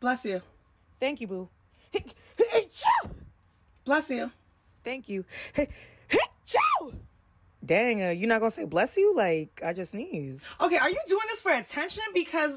Bless you. Thank you, boo. Bless you. Thank you. Dang, uh, you're not gonna say bless you? Like I just sneeze. Okay, are you doing this for attention? Because